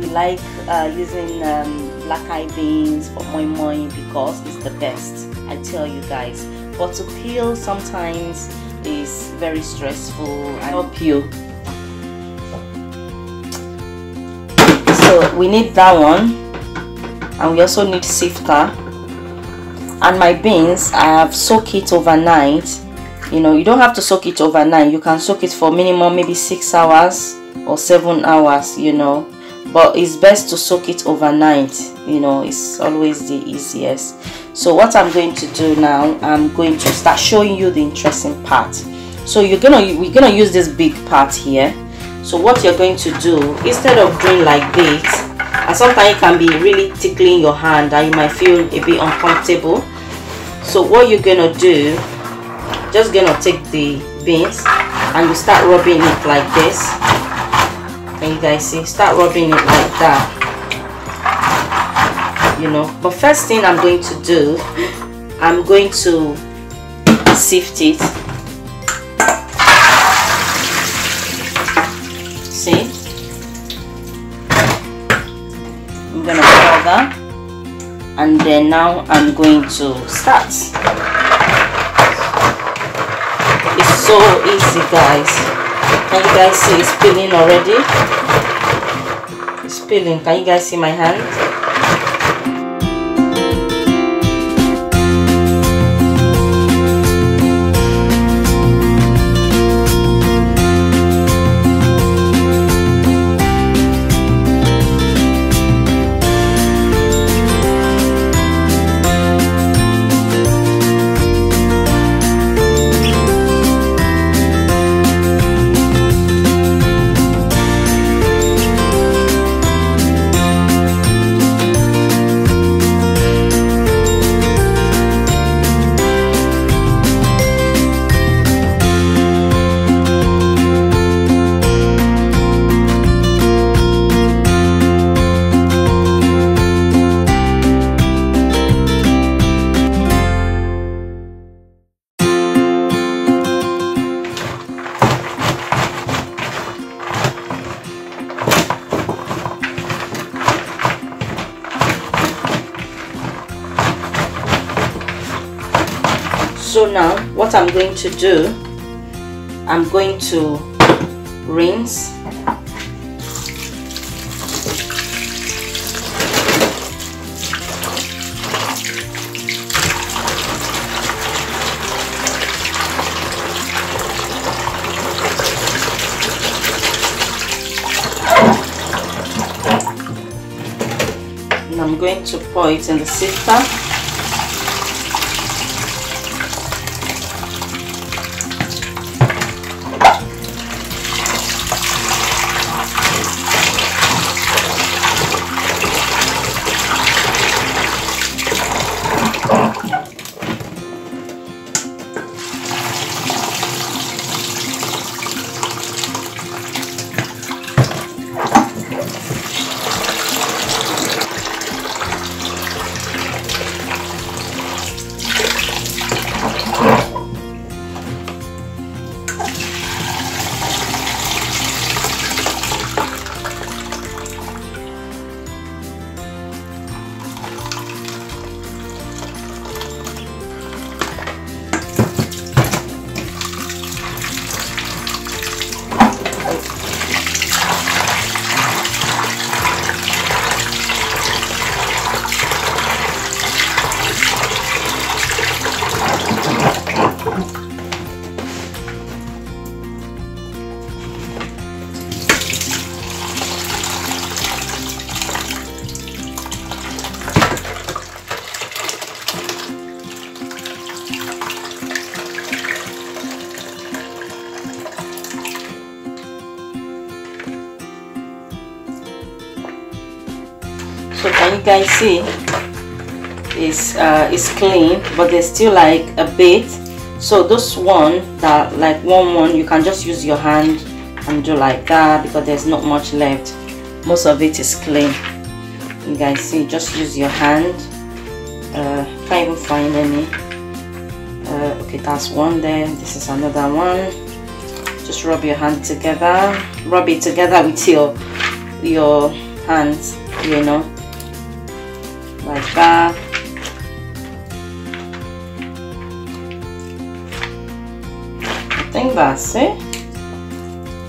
we like uh, using um, black eye beans for moi moi because it's the best. I tell you guys. But to peel sometimes is very stressful. I help you. So we need that one, and we also need sifter. And my beans, I have soaked it overnight. You know, you don't have to soak it overnight. You can soak it for minimum maybe six hours or seven hours. You know, but it's best to soak it overnight you know it's always the easiest. So what i'm going to do now i'm going to start showing you the interesting part. So you're gonna we're gonna use this big part here. So what you're going to do instead of doing like this and sometimes it can be really tickling your hand and you might feel a bit uncomfortable. So what you're gonna do just gonna take the beans and you start rubbing it like this can you guys see. Start rubbing it like that. You know. But first thing i'm going to do i'm going to sift it. See? I'm gonna pour that and then now i'm going to start. It's so easy guys can you guys see it's peeling already? It's peeling can you guys see my hand so now what I'm going to do I'm going to rinse. And I'm going to pour it in the sifter so can you guys see? It's uh, it's clean but there's still like a bit. So this one that like one one you can just use your hand and do like that because there's not much left. Most of it is clean. You guys see just use your hand. Uh, can't even find any. Uh, okay that's one there. This is another one. Just rub your hand together. Rub it together with your your hands you know like that. I think that's it.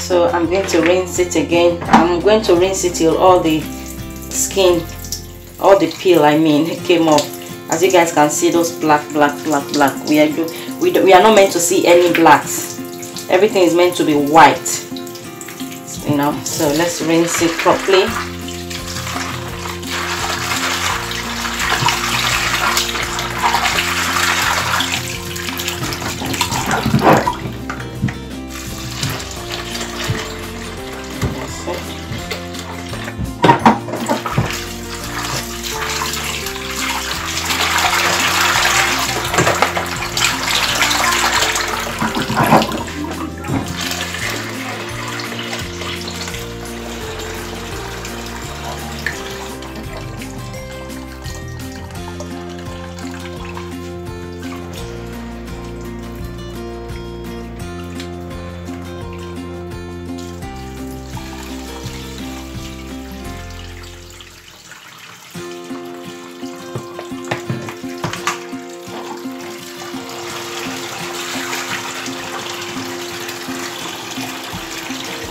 So I'm going to rinse it again. I'm going to rinse it till all the skin all the peel I mean came off. As you guys can see those black black black black. We are do, we, do, we are not meant to see any blacks. Everything is meant to be white. You know so let's rinse it properly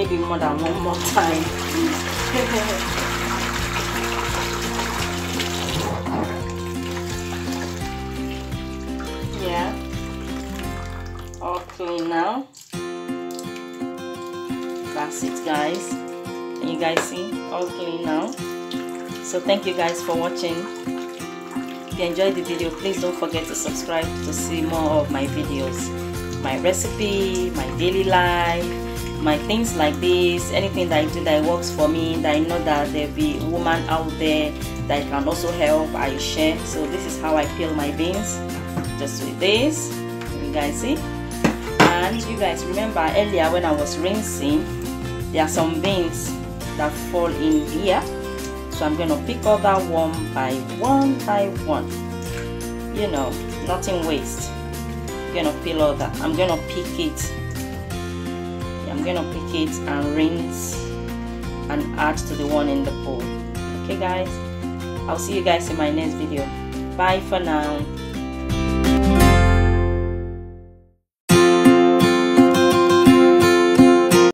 maybe more than one more time. yeah. All clean now. That's it guys you guys see all clean now so thank you guys for watching if you enjoyed the video please don't forget to subscribe to see more of my videos my recipe my daily life my things like this anything that I do that works for me that I know that there'll be woman out there that can also help I share. So this is how I peel my beans. Just with this. You guys see? And you guys remember earlier when I was rinsing there are some beans that fall in here. So I'm gonna pick all that one by one by one. You know nothing waste. I'm gonna peel all that. I'm gonna pick it I'm gonna pick it and rinse and add to the one in the bowl okay guys. I'll see you guys in my next video. Bye for now